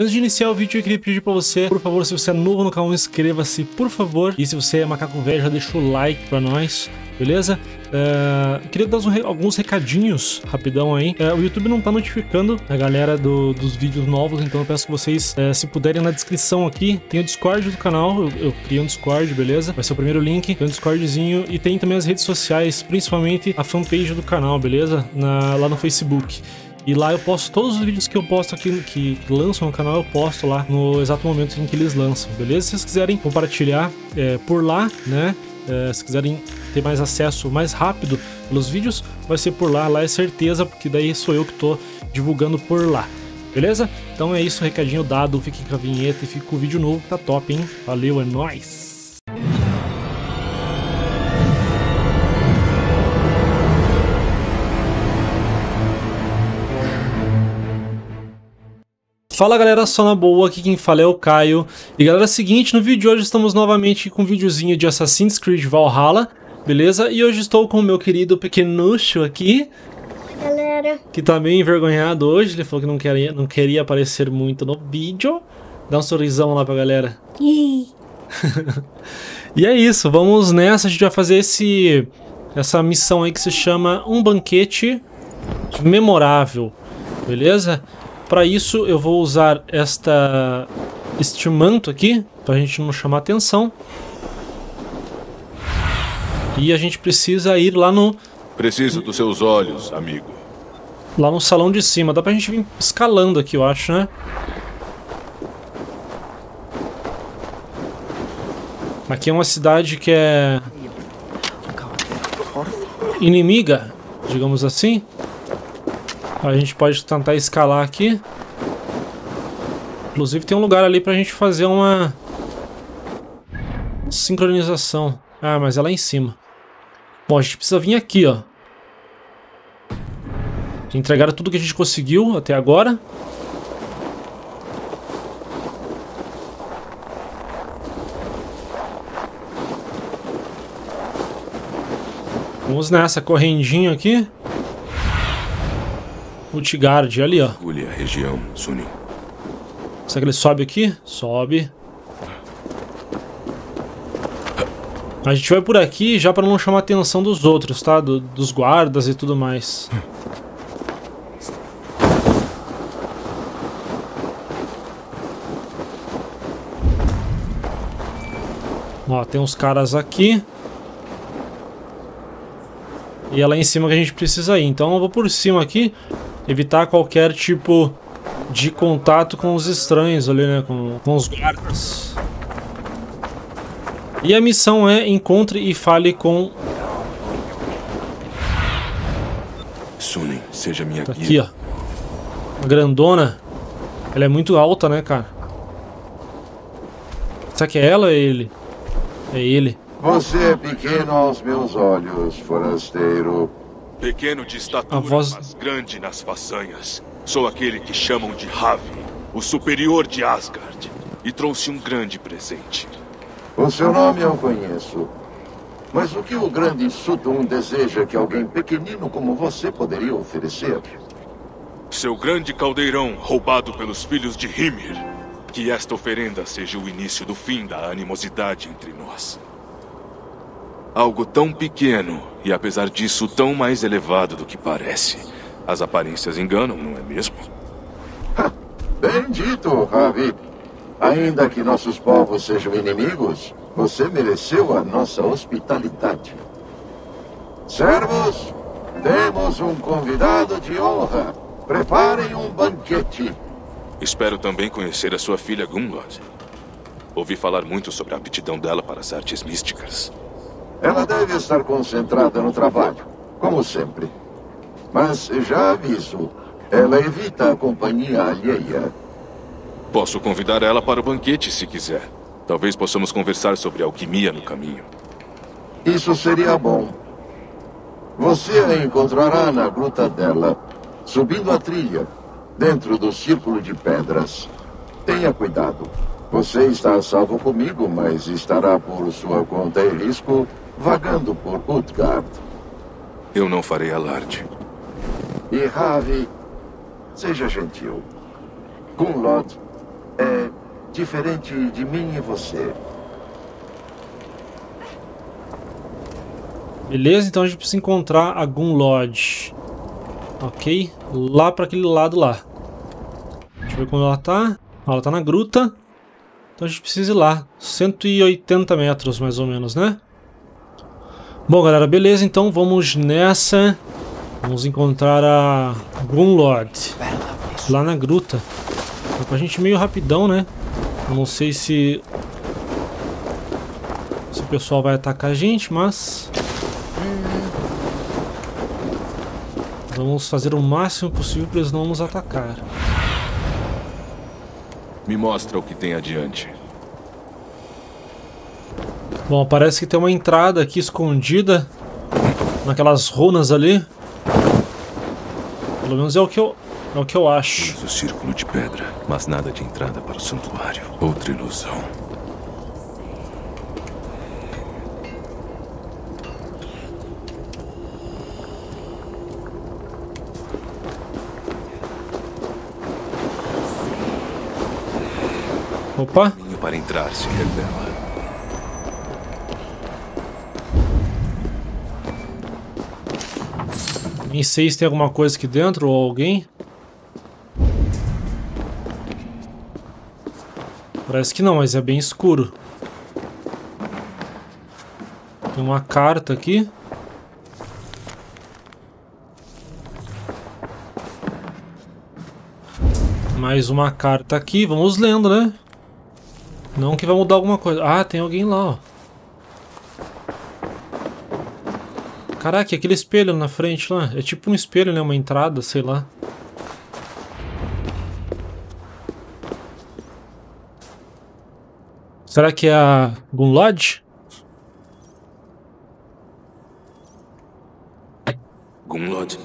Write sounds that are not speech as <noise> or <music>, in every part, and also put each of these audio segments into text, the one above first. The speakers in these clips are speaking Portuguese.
Antes de iniciar o vídeo, eu queria pedir pra você, por favor, se você é novo no canal, inscreva-se, por favor. E se você é macaco velho, já deixa o like pra nós, beleza? Uh, queria dar uns, alguns recadinhos rapidão aí. Uh, o YouTube não tá notificando a galera do, dos vídeos novos, então eu peço que vocês, uh, se puderem, na descrição aqui, tem o Discord do canal. Eu, eu criei um Discord, beleza? Vai ser o primeiro link. Tem um Discordzinho e tem também as redes sociais, principalmente a fanpage do canal, beleza? Na, lá no Facebook. E lá eu posto todos os vídeos que eu posto aqui, que, que lançam no canal, eu posto lá no exato momento em que eles lançam, beleza? Se vocês quiserem compartilhar é, por lá, né? É, se quiserem ter mais acesso mais rápido pelos vídeos, vai ser por lá, lá é certeza, porque daí sou eu que tô divulgando por lá. Beleza? Então é isso, recadinho dado, fiquem com a vinheta e fica com o vídeo novo tá top, hein? Valeu, é nóis! Fala galera, só na boa, aqui quem fala é o Caio. E galera, é o seguinte, no vídeo de hoje estamos novamente com um videozinho de Assassin's Creed Valhalla, beleza? E hoje estou com o meu querido pequenucho aqui. Galera. Que tá meio envergonhado hoje, ele falou que não queria, não queria aparecer muito no vídeo. Dá um sorrisão lá pra galera. <laughs> e é isso, vamos nessa, a gente vai fazer esse essa missão aí que se chama Um Banquete Memorável, beleza? Para isso eu vou usar esta este manto aqui, para a gente não chamar atenção. E a gente precisa ir lá no... Preciso dos seus olhos, amigo. Lá no salão de cima. Dá pra gente vir escalando aqui, eu acho, né? Aqui é uma cidade que é... Inimiga, digamos assim. A gente pode tentar escalar aqui. Inclusive tem um lugar ali pra gente fazer uma... Sincronização. Ah, mas é lá em cima. Bom, a gente precisa vir aqui, ó. Entregar tudo que a gente conseguiu até agora. Vamos nessa, correndinho aqui. Ultigard, ali, ó. Olhe a região, Sunin. Será que ele sobe aqui? Sobe. A gente vai por aqui já para não chamar a atenção dos outros, tá? Do, dos guardas e tudo mais. Ó, tem uns caras aqui. E é lá em cima que a gente precisa ir. Então eu vou por cima aqui. Evitar qualquer tipo de contato com os estranhos ali, né? Com, com os guardas. E a missão é encontre e fale com... Sunin, seja minha tá Aqui, ó. A grandona. Ela é muito alta, né, cara? Será que é ela ou é ele? É ele. Você é pequeno aos meus olhos, forasteiro. Pequeno de estatura, voz... mas grande nas façanhas. Sou aquele que chamam de Ravi, o superior de Asgard. E trouxe um grande presente. O seu nome eu conheço. Mas o que o grande Sutton deseja que alguém pequenino como você poderia oferecer? Seu grande caldeirão roubado pelos filhos de Hymir. Que esta oferenda seja o início do fim da animosidade entre nós. Algo tão pequeno e, apesar disso, tão mais elevado do que parece. As aparências enganam, não é mesmo? Bem dito, Ravi. Ainda que nossos povos sejam inimigos, você mereceu a nossa hospitalidade. Servos, temos um convidado de honra. Preparem um banquete. Espero também conhecer a sua filha Gunlod. Ouvi falar muito sobre a aptidão dela para as artes místicas. Ela deve estar concentrada no trabalho, como sempre. Mas já aviso, ela evita a companhia alheia. Posso convidar ela para o banquete se quiser. Talvez possamos conversar sobre alquimia no caminho. Isso seria bom. Você a encontrará na gruta dela, subindo a trilha, dentro do círculo de pedras. Tenha cuidado. Você está salvo comigo, mas estará por sua conta e risco vagando por Utgard. Eu não farei alarde. E Ravi, seja gentil. Gunlod, é diferente de mim e você. Beleza, então a gente precisa encontrar a Gun Lodge. Ok? Lá para aquele lado lá. Deixa eu ver como ela tá. ela tá na gruta. Então a gente precisa ir lá. 180 metros mais ou menos, né? Bom, galera, beleza. Então vamos nessa. Vamos encontrar a Gunlord. Lá na gruta. Foi pra gente meio rapidão, né? Não sei se... Se o pessoal vai atacar a gente, mas... Vamos fazer o máximo possível para eles não nos atacar. Me mostra o que tem adiante. Bom, parece que tem uma entrada aqui escondida naquelas runas ali. Pelo menos é o que eu, é o que eu acho. o círculo de pedra, mas nada de entrada para o santuário. Outra ilusão. Opa. para entrar se revela. Nem sei se tem alguma coisa aqui dentro ou alguém. Parece que não, mas é bem escuro. Tem uma carta aqui. Mais uma carta aqui. Vamos lendo, né? Não que vai mudar alguma coisa. Ah, tem alguém lá, ó. Caraca, aquele espelho na frente lá. É tipo um espelho, né? Uma entrada, sei lá. Será que é a Gunlod? Gunlod?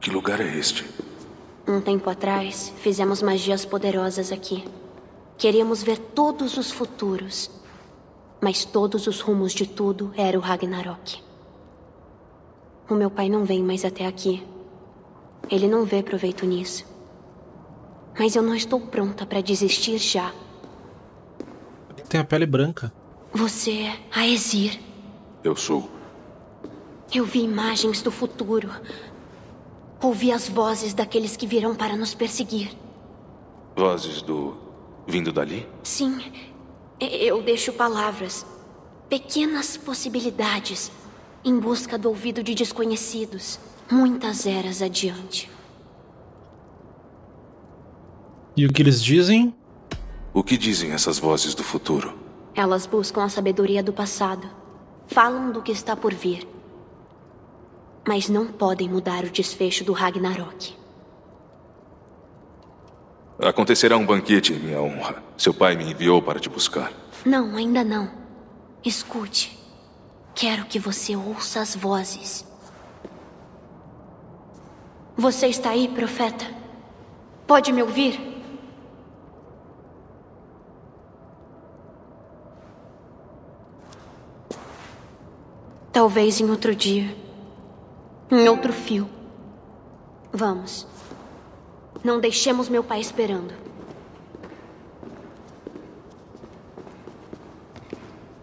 Que lugar é este? Um tempo atrás, fizemos magias poderosas aqui. Queríamos ver todos os futuros. Mas todos os rumos de tudo era o Ragnarok. O meu pai não vem mais até aqui. Ele não vê proveito nisso. Mas eu não estou pronta para desistir já. Tem a pele branca. Você é Aesir. Eu sou. Eu vi imagens do futuro. Ouvi as vozes daqueles que virão para nos perseguir. Vozes do Vindo dali? Sim. Eu deixo palavras. Pequenas possibilidades. Em busca do ouvido de desconhecidos. Muitas eras adiante. E o que eles dizem? O que dizem essas vozes do futuro? Elas buscam a sabedoria do passado. Falam do que está por vir. Mas não podem mudar o desfecho do Ragnarok. Acontecerá um banquete em minha honra. Seu pai me enviou para te buscar. Não, ainda não. Escute. Quero que você ouça as vozes. Você está aí, profeta? Pode me ouvir? Talvez em outro dia. Em outro fio. Vamos. Não deixemos meu pai esperando.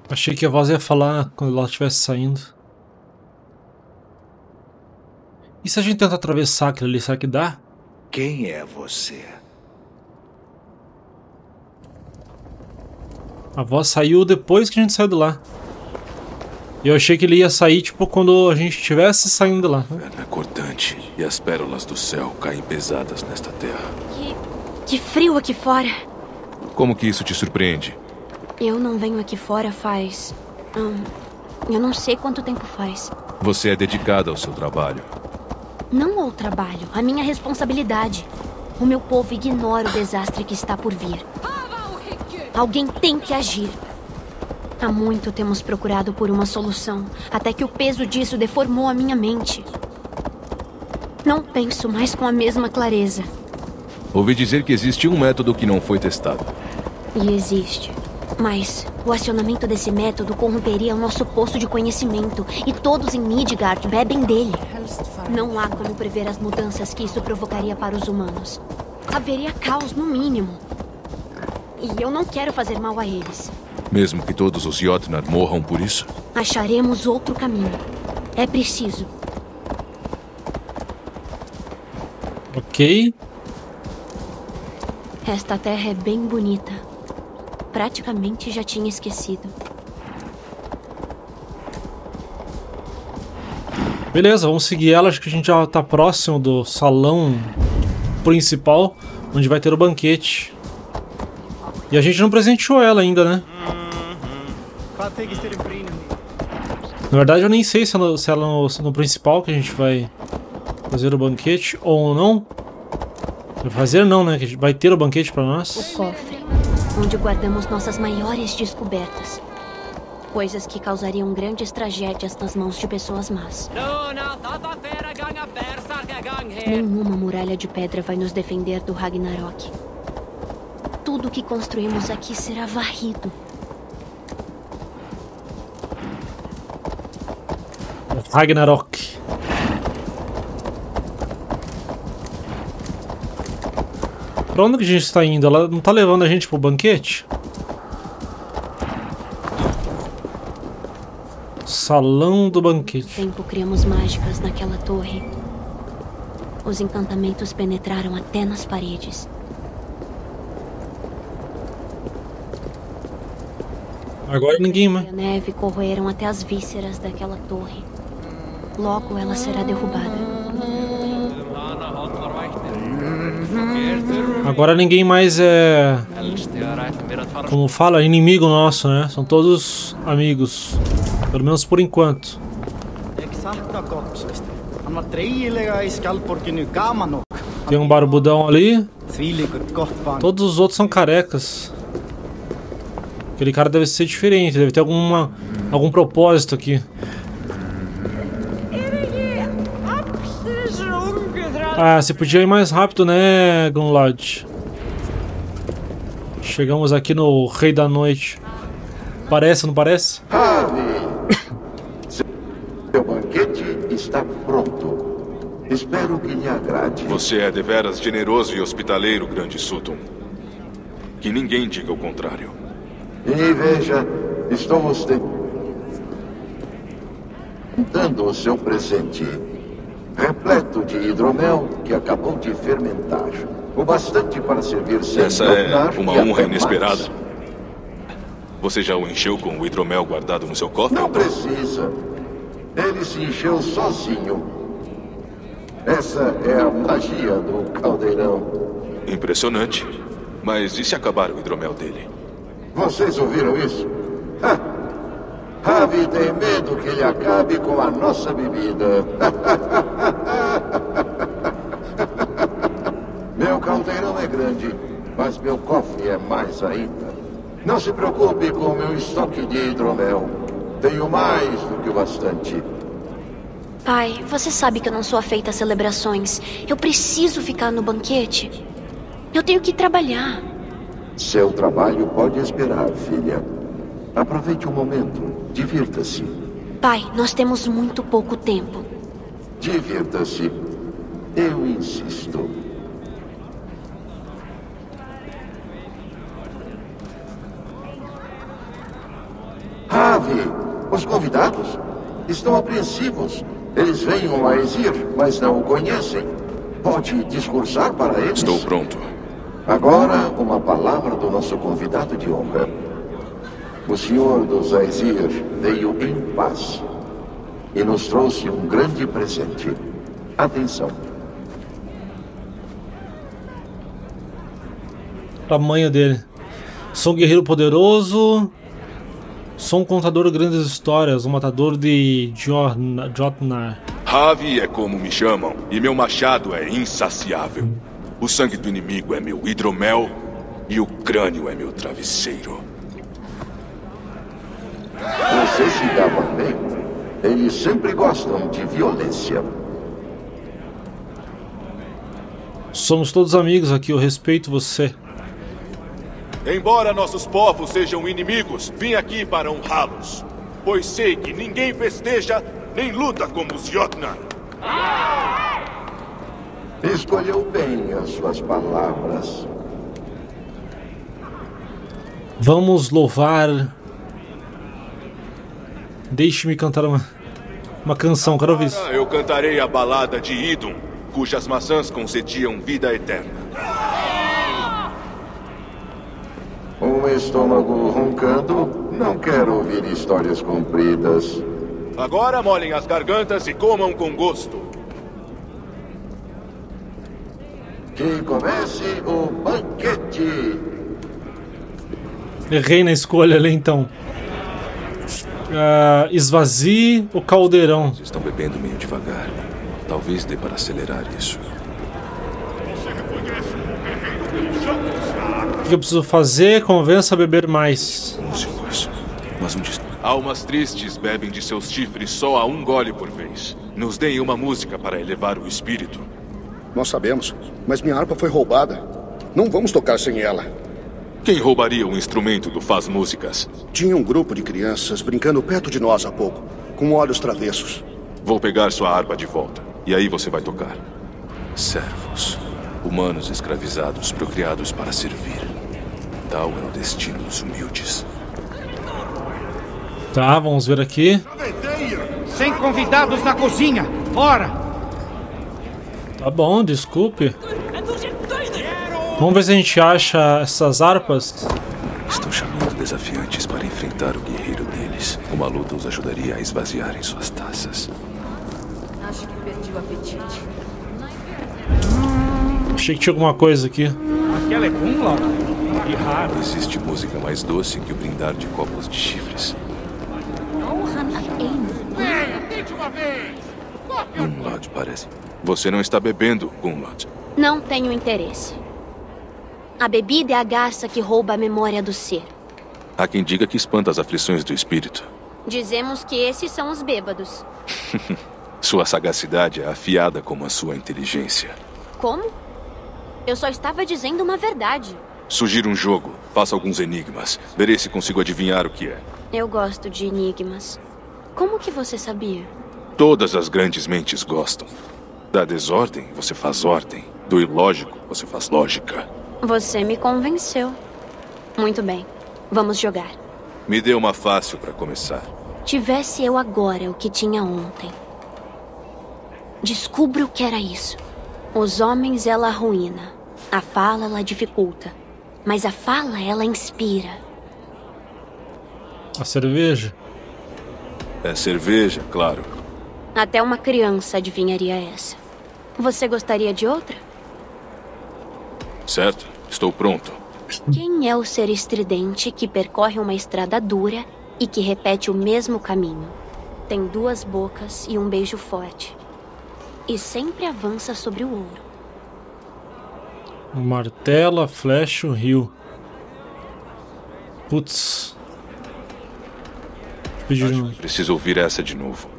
Achei que a voz ia falar quando ela estivesse saindo. E se a gente tentar atravessar aquilo ali, será que dá? Quem é você? A voz saiu depois que a gente saiu de lá. Eu achei que ele ia sair, tipo, quando a gente estivesse saindo lá. É cortante e as pérolas do céu caem pesadas nesta terra. Que, que frio aqui fora. Como que isso te surpreende? Eu não venho aqui fora faz... Hum, eu não sei quanto tempo faz. Você é dedicada ao seu trabalho. Não ao trabalho, à minha responsabilidade. O meu povo ignora o desastre que está por vir. Alguém tem que agir. Há muito temos procurado por uma solução, até que o peso disso deformou a minha mente. Não penso mais com a mesma clareza. Ouvi dizer que existe um método que não foi testado. E existe. Mas o acionamento desse método corromperia o nosso poço de conhecimento, e todos em Midgard bebem dele. Não há como prever as mudanças que isso provocaria para os humanos. Haveria caos, no mínimo. E eu não quero fazer mal a eles. Mesmo que todos os Jotnar morram por isso? Acharemos outro caminho. É preciso. Ok. Esta terra é bem bonita. Praticamente já tinha esquecido. Beleza, vamos seguir ela. Acho que a gente já tá próximo do salão principal, onde vai ter o banquete. E a gente não presenteou ela ainda, né? Na verdade, eu nem sei se ela, se ela no, se no principal que a gente vai fazer o banquete ou não. Vai fazer não, né? Que vai ter o banquete pra nós. O cofre, onde guardamos nossas maiores descobertas. Coisas que causariam grandes tragédias nas mãos de pessoas más. Nenhuma muralha de pedra vai nos defender do Ragnarok. Tudo que construímos aqui será varrido. Ragnarok. Pra onde que a gente está indo? Ela não tá levando a gente pro banquete? Salão do banquete. Tempo criamos mágicas naquela torre. Os encantamentos penetraram até nas paredes. Agora ninguém mais. A neve corroeram até as vísceras daquela torre. Logo ela será derrubada. Agora ninguém mais é. Como fala, inimigo nosso, né? São todos amigos. Pelo menos por enquanto. Tem um barbudão ali. Todos os outros são carecas. Aquele cara deve ser diferente, deve ter alguma, algum propósito aqui. Ah, você podia ir mais rápido, né, Gunlod? Chegamos aqui no Rei da Noite. Parece, não parece? <coughs> Seu banquete está pronto. Espero que lhe agrade. Você é deveras generoso e hospitaleiro, grande Sutton. Que ninguém diga o contrário. E veja, estamos te- dando o seu presente. Repleto de hidromel que acabou de fermentar. O bastante para servir sem Essa é uma honra inesperada. mais. Você já o encheu com o hidromel guardado no seu cofre? Não precisa. Ele se encheu sozinho. Essa é a magia do caldeirão. Impressionante. Mas e se acabar o hidromel dele? Vocês ouviram isso? Ravi tem medo que ele acabe com a nossa bebida. <laughs> meu caldeirão é grande, mas meu cofre é mais ainda. Não se preocupe com o meu estoque de hidromel. Tenho mais do que o bastante. Pai, você sabe que eu não sou afeita a celebrações. Eu preciso ficar no banquete. Eu tenho que trabalhar. Seu trabalho pode esperar, filha. Aproveite o momento. Divirta-se. Pai, nós temos muito pouco tempo. Divirta-se. Eu insisto. Ravi, os convidados estão apreensivos. Eles vêm ao Aesir, mas não o conhecem. Pode discursar para eles? Estou pronto. Agora, uma palavra do nosso convidado de honra. O senhor dos Aesir veio em paz e nos trouxe um grande presente. Atenção. Tamanho dele. Sou um guerreiro poderoso. Sou um contador de grandes histórias, um matador de Jotnar. Ravi é como me chamam, e meu machado é insaciável. O sangue do inimigo é meu hidromel, e o crânio é meu travesseiro. Você se dava bem? Eles sempre gostam de violência. Somos todos amigos aqui, eu respeito você. Embora nossos povos sejam inimigos, vim aqui para honrá-los. Pois sei que ninguém festeja nem luta como os Jotnar. Escolheu bem as suas palavras. Vamos louvar. Deixe-me cantar uma, uma canção, quero ouvir isso. Ah, Eu cantarei a balada de Idun, cujas maçãs concediam vida eterna. Um estômago roncando não quer ouvir histórias compridas. Agora molhem as gargantas e comam com gosto. Que comece o banquete. Errei na escolha ali então. Ah, esvazie o caldeirão. Vocês estão bebendo meio devagar. Talvez dê para acelerar isso. O que eu preciso fazer? Convença a beber mais. Músicos. Mas estão? Almas tristes bebem de seus chifres só a um gole por vez. Nos deem uma música para elevar o espírito. Nós sabemos, mas minha harpa foi roubada. Não vamos tocar sem ela. Quem roubaria o instrumento do Faz Músicas? Tinha um grupo de crianças brincando perto de nós há pouco, com olhos travessos. Vou pegar sua harpa de volta. E aí você vai tocar. Servos. Humanos escravizados, procriados para servir. Tal é o destino dos humildes. Tá, vamos ver aqui. Sem convidados na cozinha! Fora! Tá bom, desculpe. Vamos ver se a gente acha essas harpas. Estão chamando desafiantes para enfrentar o guerreiro deles. Uma luta os ajudaria a esvaziarem suas taças. Acho que perdi o apetite. Achei que tinha alguma coisa aqui. Aquela é Gunla? Que raro. Não existe música mais doce que o brindar de copos de chifres. Gunlad parece. Você não está bebendo, Gunlad. Não tenho interesse. A bebida é a garça que rouba a memória do ser. Há quem diga que espanta as aflições do espírito. Dizemos que esses são os bêbados. <laughs> Sua sagacidade é afiada como a sua inteligência. Como? Eu só estava dizendo uma verdade. Sugiro um jogo. Faça alguns enigmas. Verei se consigo adivinhar o que é. Eu gosto de enigmas. Como que você sabia? Todas as grandes mentes gostam. Da desordem, você faz ordem. Do ilógico, você faz lógica. Você me convenceu. Muito bem. Vamos jogar. Me dê uma fácil para começar. Tivesse eu agora o que tinha ontem. Descubra o que era isso. Os homens ela arruína. A fala ela dificulta. Mas a fala ela inspira. A cerveja. É cerveja, claro. Até uma criança adivinharia essa. Você gostaria de outra? Certo? Estou pronto. Quem é o ser estridente que percorre uma estrada dura e que repete o mesmo caminho? Tem duas bocas e um beijo forte. E sempre avança sobre o ouro. O martelo, a flecha, o rio. Putz. Um. que preciso ouvir essa de novo.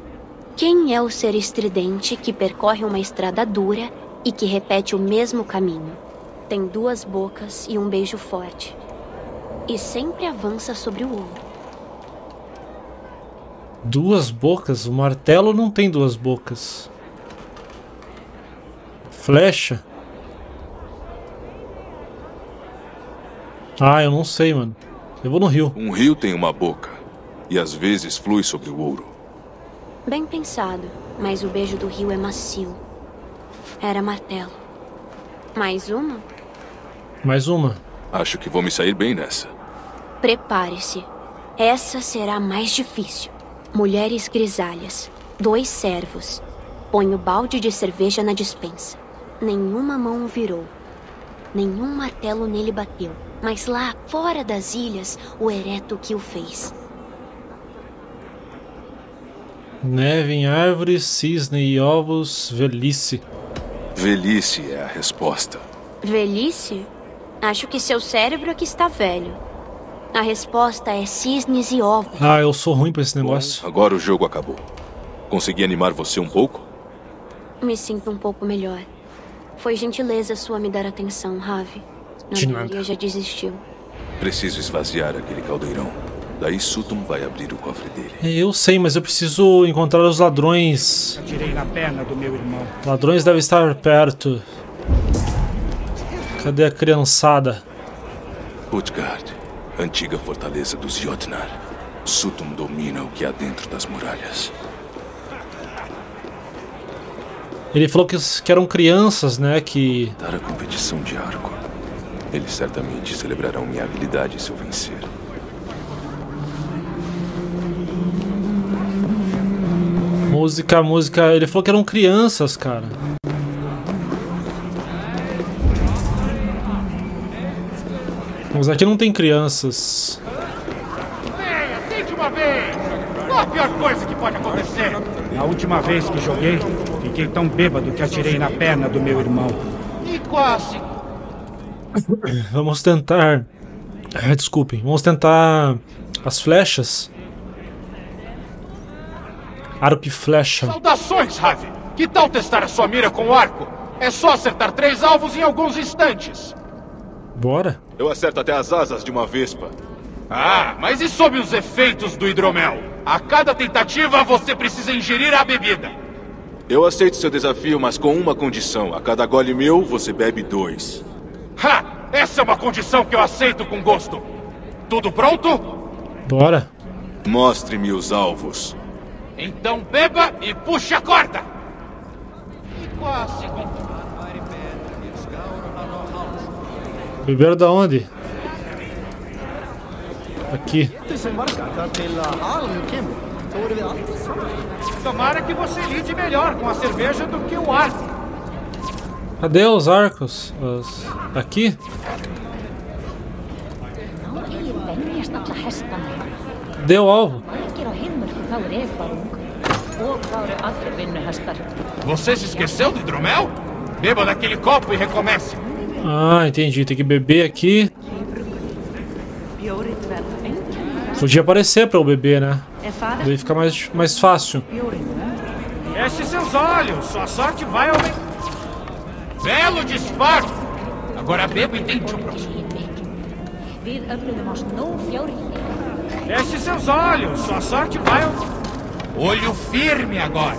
Quem é o ser estridente que percorre uma estrada dura e que repete o mesmo caminho? Tem duas bocas e um beijo forte. E sempre avança sobre o ouro. Duas bocas? O martelo não tem duas bocas. Flecha? Ah, eu não sei, mano. Eu vou no rio. Um rio tem uma boca. E às vezes flui sobre o ouro. Bem pensado, mas o beijo do rio é macio. Era martelo. Mais uma? Mais uma. Acho que vou me sair bem nessa. Prepare-se. Essa será a mais difícil. Mulheres grisalhas. Dois servos. Põe o balde de cerveja na dispensa. Nenhuma mão o virou. Nenhum martelo nele bateu. Mas lá, fora das ilhas, o ereto que o fez. Neve em árvores, cisne e ovos, velhice. Velhice é a resposta. Velhice? Acho que seu cérebro é que está velho. A resposta é cisnes e ovos. Ah, eu sou ruim pra esse negócio. Agora o jogo acabou. Consegui animar você um pouco? Me sinto um pouco melhor. Foi gentileza sua me dar atenção, Ravi. A De nada. já desistiu. Preciso esvaziar aquele caldeirão. Daí Sutton vai abrir o cofre dele. É, Eu sei, mas eu preciso encontrar os ladrões. Tirei na perna do meu irmão. Ladrões devem estar perto. Cadê a criançada? Utgard, Antiga fortaleza dos Jotnar. Sutum domina o que há dentro das muralhas. Ele falou que, que eram crianças, né? Que. Dar a competição de arco. Eles certamente celebrarão minha habilidade se eu vencer. Música, música. Ele falou que eram crianças, cara. Mas aqui não tem crianças. Venha, tente uma vez! Qual a pior coisa que pode acontecer? Na última vez que joguei, fiquei tão bêbado que atirei na perna do meu irmão. E quase. <coughs> Vamos tentar. Ah, desculpem. Vamos tentar as flechas. Arco e flecha. Saudações, Ravi! Que tal testar a sua mira com o arco? É só acertar três alvos em alguns instantes. Bora. Eu acerto até as asas de uma vespa. Ah, mas e sob os efeitos do hidromel? A cada tentativa você precisa ingerir a bebida. Eu aceito seu desafio, mas com uma condição. A cada gole meu, você bebe dois. Ha! Essa é uma condição que eu aceito com gosto. Tudo pronto? Bora. Mostre-me os alvos. Então beba e puxe a corda! E quase Beberam da onde? Aqui. Tomara que você lide melhor com a cerveja do que o arco. Cadê os arcos? Os... Aqui? Deu alvo. Você se esqueceu do hidromel? Beba daquele copo e recomece. Ah, entendi. Tem que beber aqui. Podia aparecer pra eu beber, né? Daí fica mais, mais fácil. Feche seus olhos, sua sorte vai aumentar. Belo disparo! Agora beba e tente o próximo. Feche seus olhos, sua sorte vai aumentar. Olho firme agora.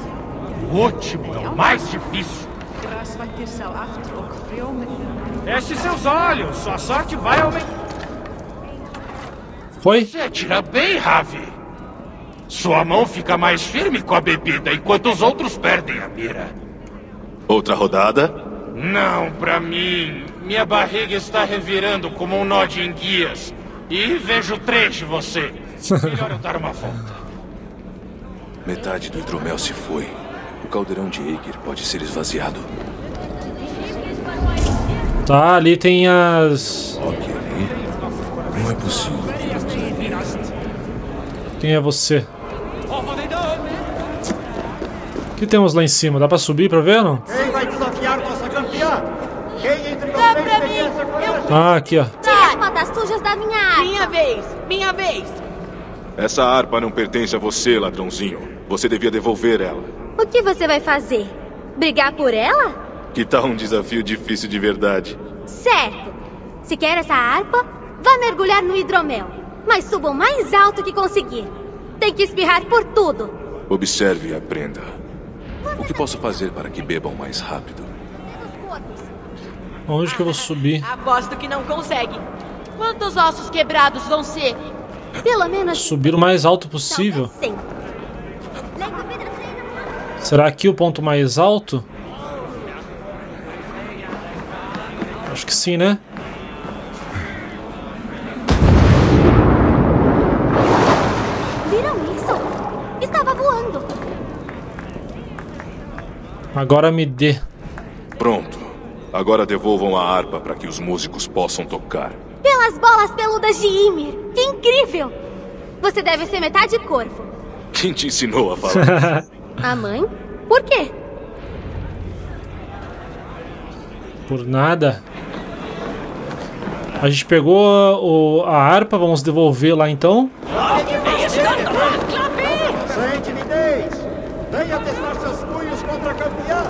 O último é o mais difícil. Feche seus olhos, sua sorte vai aumentar. Foi? Você atira bem, Ravi. Sua mão fica mais firme com a bebida, enquanto os outros perdem a mira. Outra rodada? Não, pra mim. Minha barriga está revirando como um nó de enguias. E vejo três de você. Melhor eu dar uma volta. Metade do hidromel se foi. O caldeirão de Aegir pode ser esvaziado. Tá, ali tem as. Ok. Não é possível. Quem é você? O que temos lá em cima? Dá pra subir pra ver não? Quem vai desafiar nossa campeã? Quem entre Dá pra mim! coragem? Ah, aqui ó. Tira as patas sujas da minha arma. Minha vez! Minha vez! Essa harpa não pertence a você, ladrãozinho. Você devia devolver ela. O que você vai fazer? Brigar por ela? Que tal um desafio difícil de verdade? Certo. Se quer essa harpa, vá mergulhar no hidromel. Mas suba o mais alto que conseguir. Tem que espirrar por tudo. Observe e aprenda. O que posso fazer para que bebam mais rápido? Onde que eu vou subir? Aposto que não consegue. Quantos ossos quebrados vão ser? Pelo menos Subir o mais alto possível. Sim. Será aqui o ponto mais alto? Acho que sim, né? Viram isso? Estava voando. Agora me dê. Pronto. Agora devolvam a harpa para que os músicos possam tocar. Pelas bolas peludas de Ymir. Que incrível! Você deve ser metade corvo. Quem te ensinou a falar? <laughs> A mãe? Por quê? Por nada. A gente pegou o, a harpa, vamos devolver lá então. Venha testar seus contra a campeã!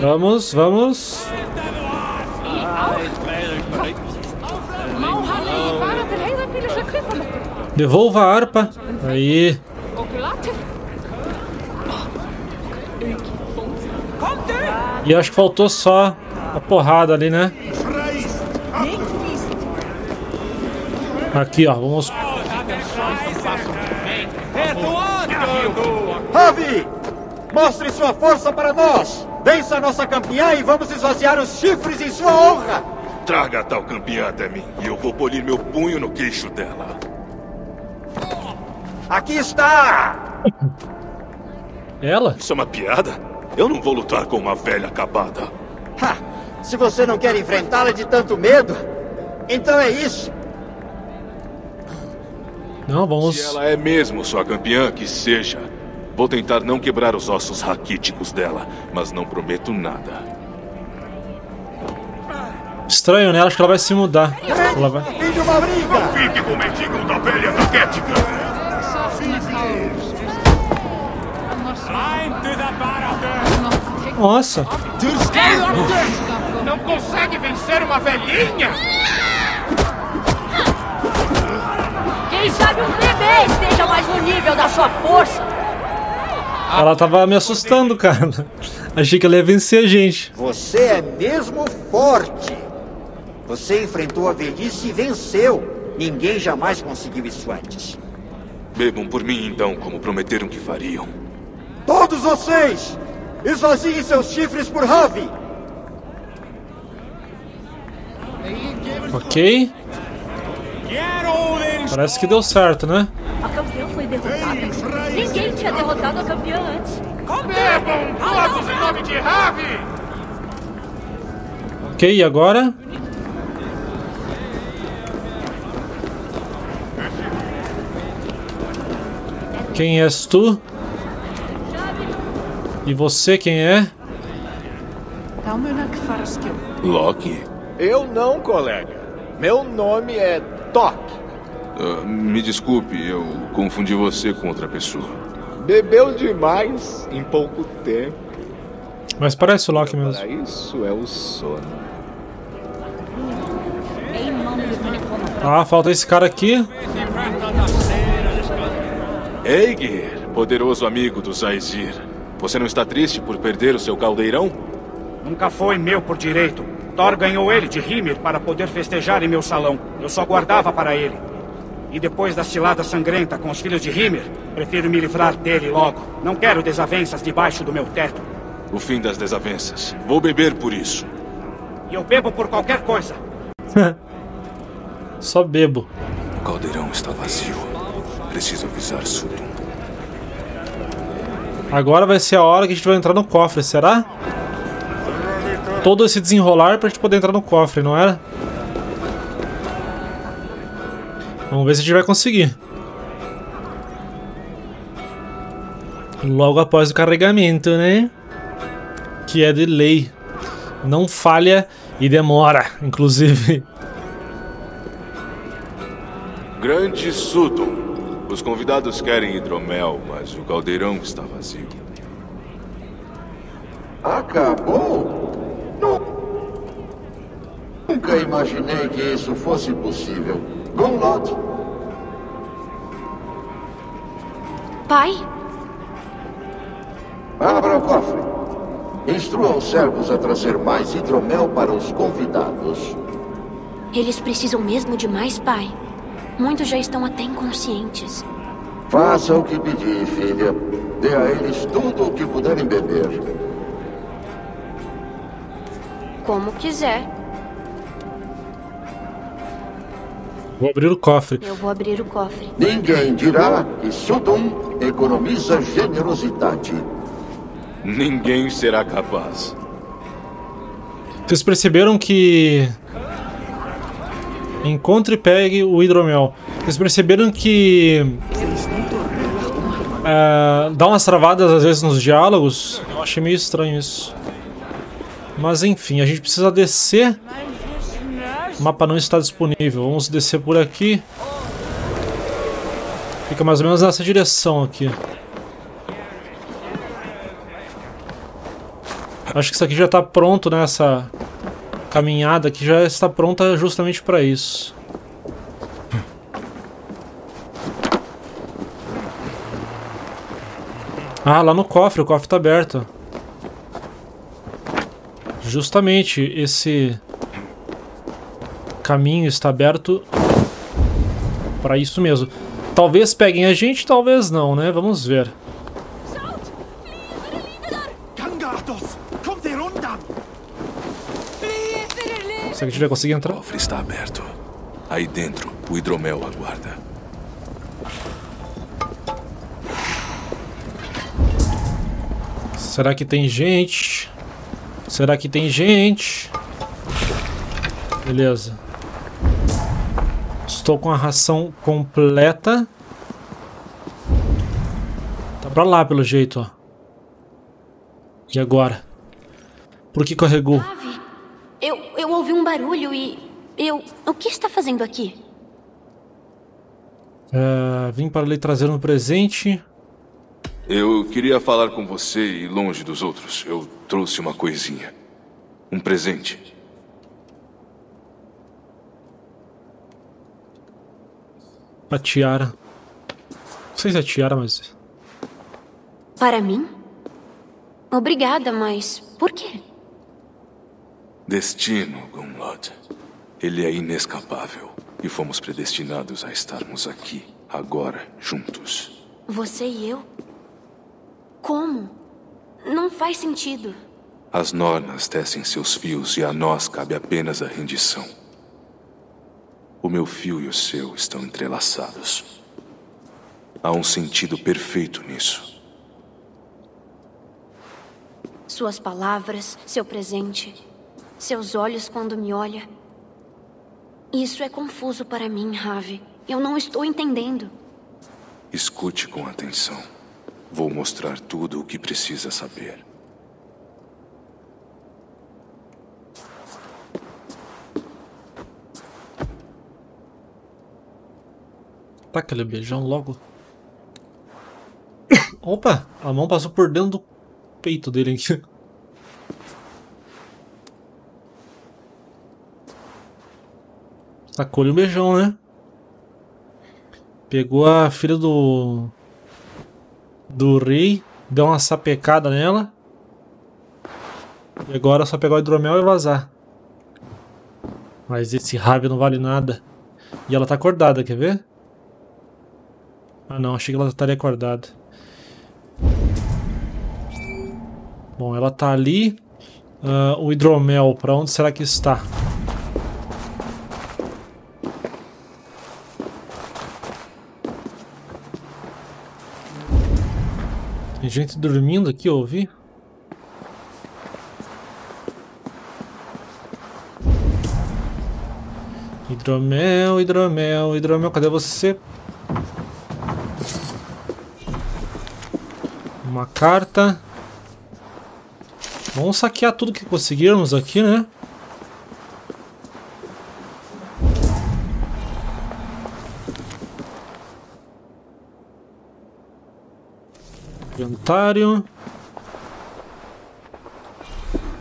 Vamos, vamos. Devolva a harpa. Aí. E acho que faltou só a porrada ali, né? Aqui, ó, vamos... Ravi! Mostre sua força para nós! Vença a nossa campeã e vamos esvaziar os chifres em sua honra! Traga a tal campeã até mim e eu vou polir meu punho no queixo dela. Aqui está! Ela? Isso é uma piada? Eu não vou lutar com uma velha acabada. Se você não quer enfrentá-la de tanto medo, então é isso. Não, vamos... Se ela é mesmo sua campeã, que seja. Vou tentar não quebrar os ossos raquíticos dela, mas não prometo nada. Estranho, né? Acho que ela vai se mudar. Ela vai... Fim de uma briga! Fique com o mendigo da velha raquética! Nossa! Não consegue vencer uma velhinha? Quem sabe um bebê esteja mais no nível da sua força. Ela tava me assustando, cara. Achei que ela ia vencer a gente. Você é mesmo forte. Você enfrentou a velhice e venceu. Ninguém jamais conseguiu isso antes. Bebam por mim então, como prometeram que fariam. Todos vocês! Esvaziem seus chifres por Ravi! Ok. Parece que deu certo, né? A campeã foi derrotada. Ninguém tinha derrotado a campeã antes. Bebam todos em nome de Ravi! Ok, e agora? Quem és tu? E você quem é? Loki? Eu não, colega. Meu nome é Toque. Ah, me desculpe, eu confundi você com outra pessoa. Bebeu demais em pouco tempo. Mas parece o Loki mesmo. Para isso é o sono. Ah, falta esse cara aqui. Aegir, poderoso amigo do Zaizir. Você não está triste por perder o seu caldeirão? Nunca foi meu por direito. Thor ganhou ele de Hymir para poder festejar em meu salão. Eu só guardava para ele. E depois da cilada sangrenta com os filhos de Hymir, prefiro me livrar dele logo. Não quero desavenças debaixo do meu teto. O fim das desavenças. Vou beber por isso. E eu bebo por qualquer coisa. <laughs> Só bebo. O caldeirão está vazio. Preciso avisar Sudum. Agora vai ser a hora que a gente vai entrar no cofre, será? Todo esse desenrolar pra gente poder entrar no cofre, não era? Vamos ver se a gente vai conseguir. Logo após o carregamento, né? Que é de lei. Não falha e demora, <laughs> inclusive. Grande Sudum. Os convidados querem hidromel, mas o caldeirão está vazio. Acabou? Nu- Nunca imaginei que isso fosse possível. Gunlod, Pai? abra o cofre. Instrua os servos a trazer mais hidromel para os convidados. Eles precisam mesmo de mais, pai. Muitos já estão até inconscientes. Faça o que pedir, filha. Dê a eles tudo o que puderem beber. Como quiser. Vou abrir o cofre. Eu vou abrir o cofre. Ninguém dirá que Sudum economiza generosidade. Ninguém será capaz. Vocês perceberam que. Encontre e pegue o hidromel. Vocês perceberam que. é, dá umas travadas às vezes nos diálogos. Eu achei meio estranho isso. Mas enfim, a gente precisa descer. O mapa não está disponível. Vamos descer por aqui. Fica mais ou menos nessa direção aqui. Acho que isso aqui já está pronto nessa caminhada aqui já está pronta justamente para isso. Ah, lá no cofre, o cofre está aberto. Justamente esse caminho está aberto para isso mesmo. Talvez peguem a gente, talvez não, né? Vamos ver. Será que a gente vai conseguir entrar? O cofre está aberto. Aí dentro, o hidromel aguarda. Será que tem gente? Será que tem gente? Beleza. Estou com a ração completa. Tá pra lá, pelo jeito, ó. E agora? Por que carregou? Ave, eu, eu ouvi um barulho e... Eu... O que está fazendo aqui? É, vim para lhe trazer um presente. Eu queria falar com você e longe dos outros. Eu trouxe uma coisinha. Um presente. A tiara. Não sei se é tiara, mas... Para mim? Obrigada, mas por quê? Destino, Gunlod. Ele é inescapável. E fomos predestinados a estarmos aqui, agora, juntos. Você e eu? Como? Não faz sentido. As Nornas tecem seus fios e a nós cabe apenas a rendição. O meu fio e o seu estão entrelaçados. Há um sentido perfeito nisso. Suas palavras, seu presente, seus olhos quando me olha. Isso é confuso para mim, Rave. Eu não estou entendendo. Escute com atenção. Vou mostrar tudo o que precisa saber. Tá aquele beijão logo. <coughs> Opa! A mão passou por dentro do peito dele aqui. Sacou-lhe beijão, né? Pegou a filha do... Do rei, deu uma sapecada nela. E agora só pegar o hidromel e vazar. Mas esse rave não vale nada. E ela tá acordada, quer ver? Ah não, achei que ela estaria acordada. Bom, ela tá ali. Uh, o hidromel, pra onde será que está? Gente dormindo aqui, ouvi. Hidromel, hidromel, hidromel, cadê você? Uma carta. Vamos saquear tudo que conseguirmos aqui, né?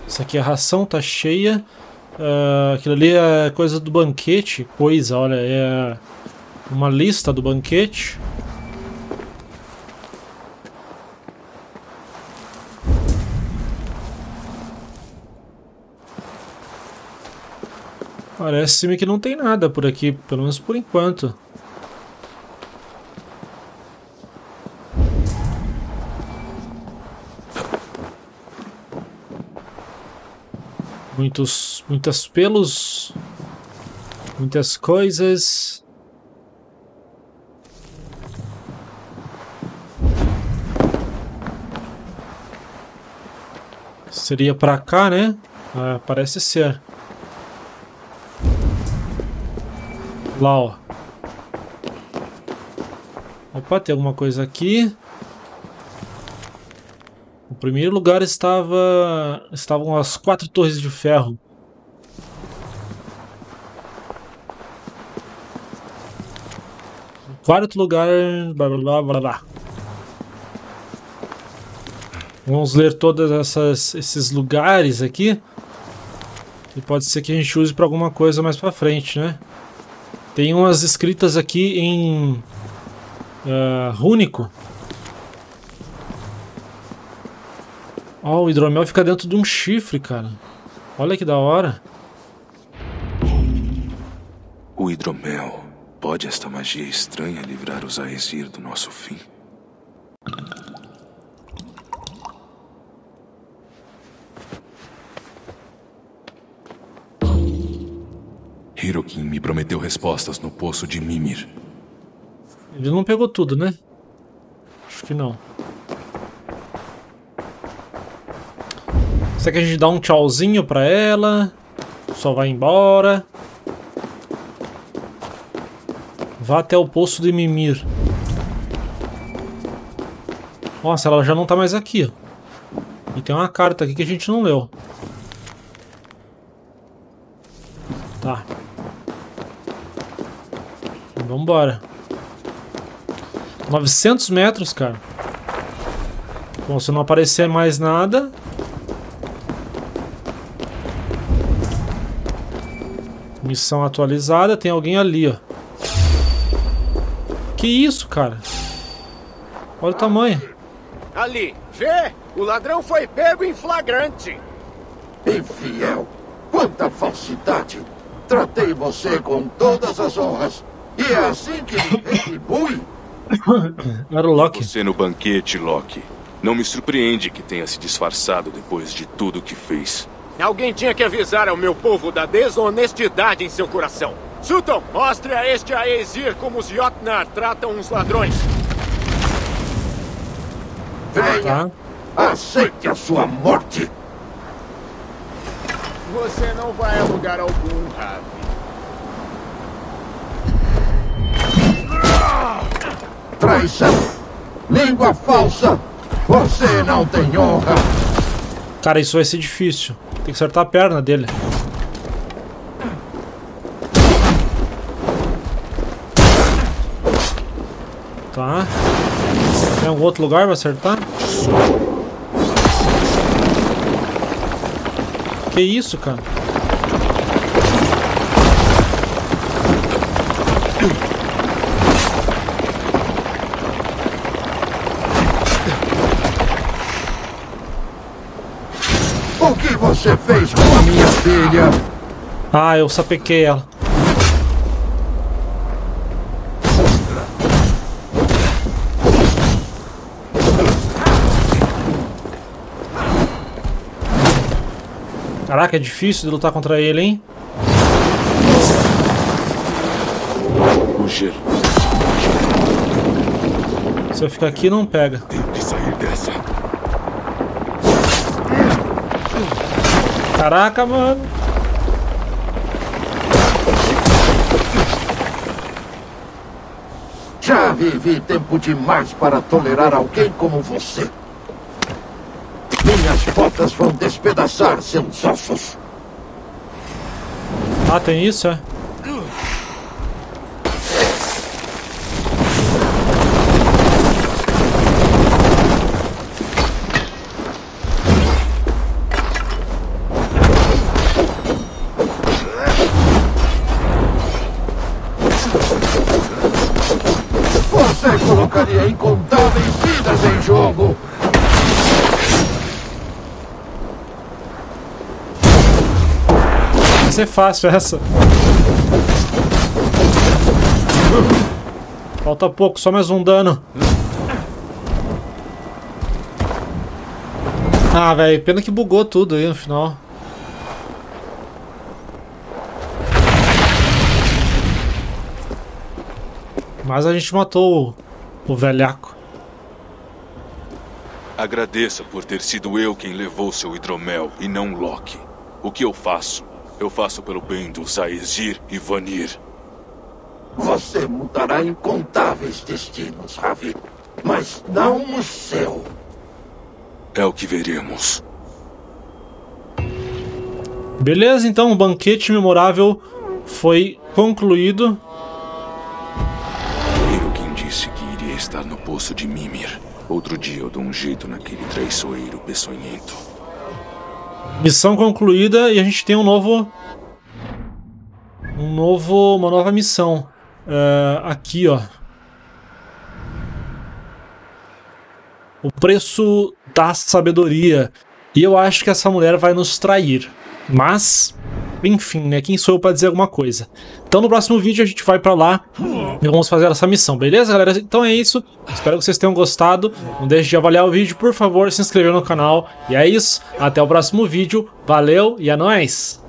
Isso aqui a ração, tá cheia. Uh, aquilo ali é coisa do banquete. Coisa, olha, é uma lista do banquete. Parece-me que não tem nada por aqui, pelo menos por enquanto. Muitos, muitos pelos, muitas coisas. Seria pra cá, né? Ah, parece ser. Lá, ó. Opa, tem alguma coisa aqui. Primeiro lugar estava estavam as quatro torres de ferro. Quarto lugar, blá blá blá blá. Vamos ler todos esses lugares aqui. E pode ser que a gente use para alguma coisa mais para frente, né? Tem umas escritas aqui em uh, rúnico. Ó, oh, o hidromel fica dentro de um chifre, cara. Olha que da hora. O hidromel. Pode esta magia estranha livrar os Aesir do nosso fim? Hirokin me prometeu respostas no poço de Mimir. Ele não pegou tudo, né? Acho que não. Que a gente dá um tchauzinho pra ela? Só vai embora. Vá até o poço de Mimir. Nossa, ela já não tá mais aqui. E tem uma carta aqui que a gente não leu. Tá. Vambora. 900 metros, cara. Bom, se não aparecer mais nada... Missão atualizada. Tem alguém ali, ó. Que isso, cara? Olha o tamanho. Ali, vê! O ladrão foi pego em flagrante. Infiel! Quanta falsidade! Tratei você com todas as honras. E é assim que me retribui? <coughs> Era o Loki. Você no banquete, Loki. Não me surpreende que tenha se disfarçado depois de tudo que fez. Alguém tinha que avisar ao meu povo da desonestidade em seu coração. Sutton, mostre a este Aesir como os Jotnar tratam os ladrões. Venha! Aceite a sua morte! Você não vai a lugar algum, Ravi. Traição! Língua falsa! Você não tem honra! Cara, isso vai ser difícil. Que acertar a perna dele. Tá. Tem algum outro lugar pra acertar? Que isso, cara? Você fez com a minha filha? Ah, eu sapequei ela. Caraca, é difícil de lutar contra ele, hein? O gelo. Se eu ficar aqui, não pega. Tenho que sair dessa. Caraca, mano. Já vivi tempo demais para tolerar alguém como você. Minhas botas vão despedaçar seus ossos. Ah, tem isso, é? Ser fácil essa. Falta pouco, só mais um dano. Ah, velho, pena que bugou tudo aí no final. Mas a gente matou o, o velhaco. Agradeça por ter sido eu quem levou seu hidromel e não Loki. O que eu faço, eu faço pelo bem dos Aesir e Vanir. Você mudará incontáveis destinos, Ravi. Mas não o seu. É o que veremos. Beleza, então o banquete memorável foi concluído. Hirokin disse que iria estar no poço de Mimir. Outro dia eu dou um jeito naquele traiçoeiro peçonhento. Missão concluída e a gente tem um novo. Um novo. Uma nova missão. É, aqui, ó. O preço da sabedoria. E eu acho que essa mulher vai nos trair. Mas enfim, né? Quem sou eu pra dizer alguma coisa? Então no próximo vídeo a gente vai pra lá e vamos fazer essa missão, beleza, galera? Então é isso. Espero que vocês tenham gostado. Não deixe de avaliar o vídeo, por favor, se inscrever no canal. E é isso. Até o próximo vídeo. Valeu e é nóis!